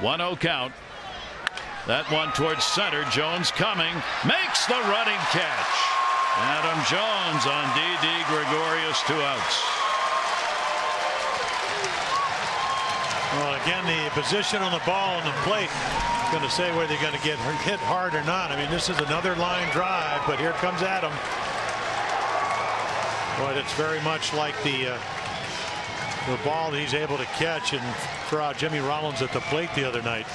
1-0 count. That one towards center. Jones coming. Makes the running catch. Adam Jones on Didi Gregorius. Two outs. Well, again, the position on the ball and the plate is going to say whether you're going to get hit hard or not. I mean, this is another line drive, but here comes Adam. But it's very much like the uh, the ball he's able to catch and throw out Jimmy Rollins at the plate the other night.